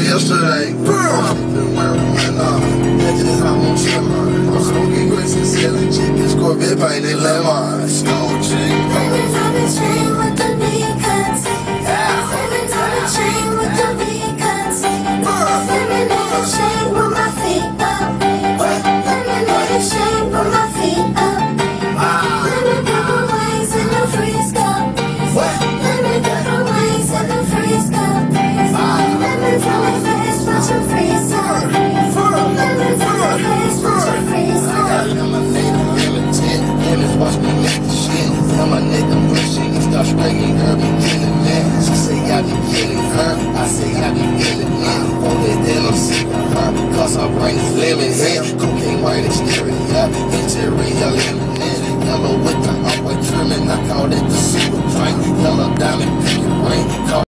for yesterday. Been wearing my knob. Bitches, I'm on shimmer. I'm smoking grits and selling chickens, Corvette painted lemons. Gold chain. Diamonds on the chain with the big cuts. Diamonds on the chain with the big cuts. Diamond on chain with my feet up. The chain with my feet up. Watch me make the shit. Tell my nigga when she can start her, be killing man. She say I be killing her, I say I be killing him. On that then I'm sick of her, cause her brain is head. Cocaine white exterior, interior lemon. Yellow with the upward trimming, I call it the